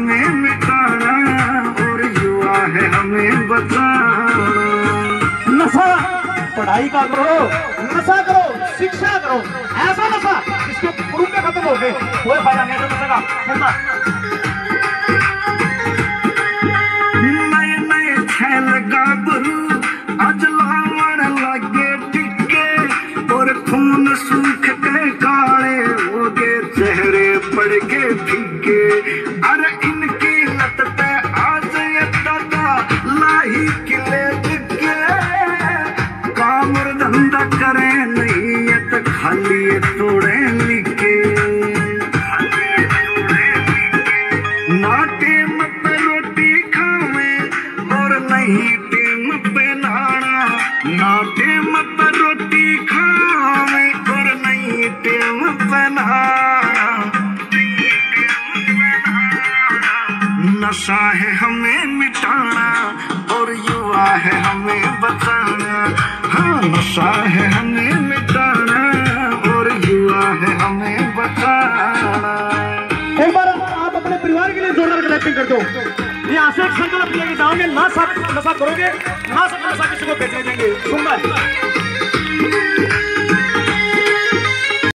हमें मिटाना और युवा है हमें बचाना नशा पढ़ाई का करो नशा करो शिक्षा करो ऐसा नशा रूप में खत्म हो गए। कोई फ़ायदा नहीं है तो नशे का नए नए लावण लगे टिके और खून सूख के काले हो गए चेहरे पड़ के फिके किले काम धंधा करे खाली तोड़े लिखे। खाली ये तोड़े लिखे। ना टेम पे रोटी खावे और नहीं टेम पे नाना ना टेम रोटी खावे नहीं टेम नशा है हमें मिटाना और युवा है हमें बचाना हाँ नशा है हमें मिटाना और युवा है हमें बचाना एक बार आप अपने परिवार के लिए जोरदार क्लैपिंग कर दो। से एक संकल्प लेके जाओगे ना सब नशा करोगे। ना सब नशा किसी को बेचने देंगे है